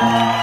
Yeah.